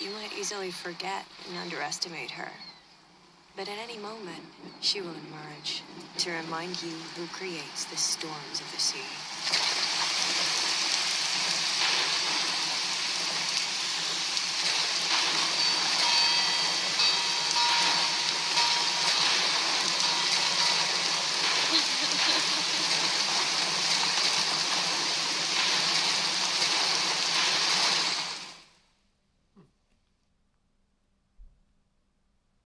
You might easily forget and underestimate her. But at any moment, she will emerge to remind you who creates the storms of the sea.